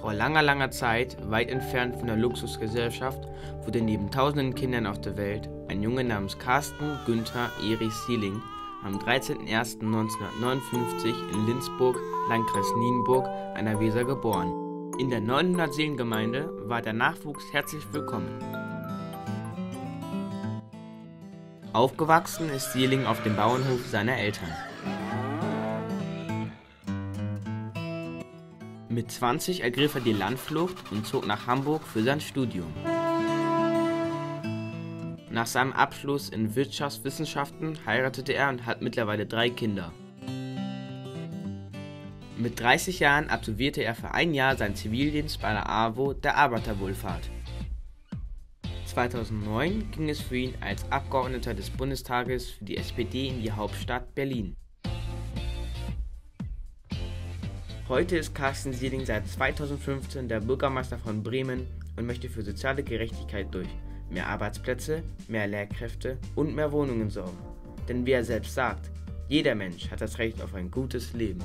Vor langer, langer Zeit, weit entfernt von der Luxusgesellschaft, wurde neben tausenden Kindern auf der Welt ein Junge namens Carsten Günther Erich Sieling am 13.01.1959 in Lindsburg, Landkreis Nienburg, an der Weser geboren. In der 900 Seelengemeinde war der Nachwuchs herzlich willkommen. Aufgewachsen ist Sieling auf dem Bauernhof seiner Eltern. Mit 20 ergriff er die Landflucht und zog nach Hamburg für sein Studium. Nach seinem Abschluss in Wirtschaftswissenschaften heiratete er und hat mittlerweile drei Kinder. Mit 30 Jahren absolvierte er für ein Jahr seinen Zivildienst bei der AWO der Arbeiterwohlfahrt. 2009 ging es für ihn als Abgeordneter des Bundestages für die SPD in die Hauptstadt Berlin. Heute ist Carsten Sieling seit 2015 der Bürgermeister von Bremen und möchte für soziale Gerechtigkeit durch mehr Arbeitsplätze, mehr Lehrkräfte und mehr Wohnungen sorgen. Denn wie er selbst sagt, jeder Mensch hat das Recht auf ein gutes Leben.